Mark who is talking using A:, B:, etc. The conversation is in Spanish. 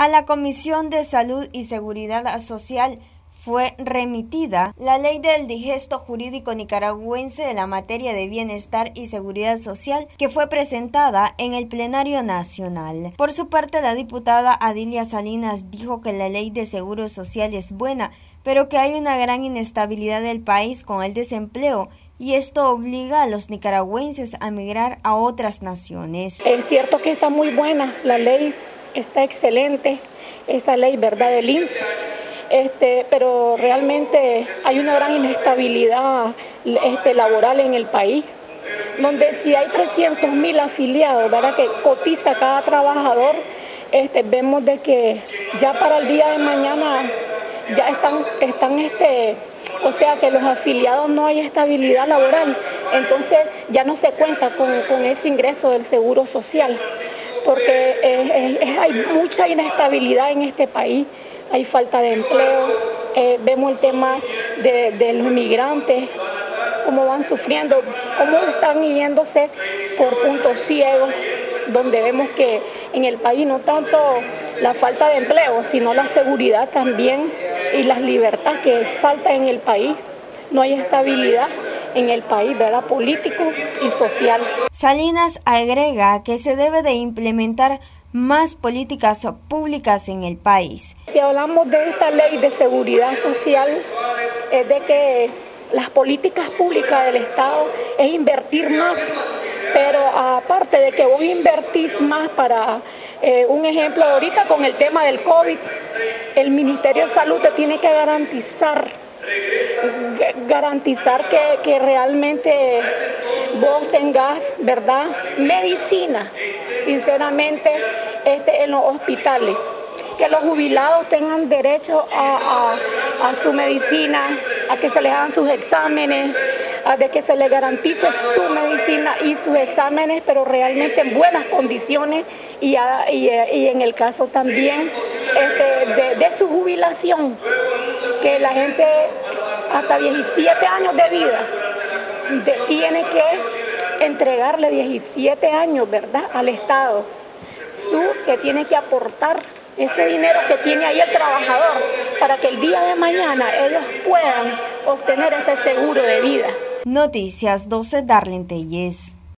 A: A la Comisión de Salud y Seguridad Social fue remitida la ley del digesto jurídico nicaragüense de la materia de bienestar y seguridad social que fue presentada en el plenario nacional. Por su parte, la diputada Adilia Salinas dijo que la ley de seguro social es buena, pero que hay una gran inestabilidad del país con el desempleo y esto obliga a los nicaragüenses a migrar a otras naciones.
B: Es cierto que está muy buena, la ley está excelente, esta ley, ¿verdad?, del INS este, pero realmente hay una gran inestabilidad este, laboral en el país, donde si hay 300 mil afiliados, ¿verdad? que cotiza cada trabajador, este, vemos de que ya para el día de mañana ya están, están este, o sea que los afiliados no hay estabilidad laboral, entonces ya no se cuenta con, ese ingreso del seguro social, porque hay mucha inestabilidad en este país hay falta de empleo, eh, vemos el tema de, los inmigrantes, cómo van sufriendo, cómo están yéndose por puntos ciegos, donde vemos que en el país no tanto la falta de empleo, sino la seguridad también y las libertades que falta en el país. No hay estabilidad en el país, ¿verdad? Político y social.
A: Salinas agrega que se debe de implementar más políticas públicas en el país.
B: Si hablamos de esta ley de seguridad social, es de que las políticas públicas del Estado es invertir más, pero aparte de que vos invertís más para, eh, un ejemplo, ahorita con el tema del COVID, el Ministerio de Salud te tiene que garantizar, garantizar que, que realmente vos tengas, ¿verdad?, medicina sinceramente, este, en los hospitales. Que los jubilados tengan derecho a, su medicina, a que se les hagan sus exámenes, a de que se les garantice su medicina y sus exámenes, pero realmente en buenas condiciones y, en el caso también este, de, su jubilación, que la gente hasta 17 años de vida tiene que entregarle 17 años, ¿verdad?, al Estado. Su que tiene que aportar ese dinero que tiene ahí el trabajador para que el día de mañana ellos puedan obtener ese seguro de vida.
A: Noticias 12 Darlene Telles.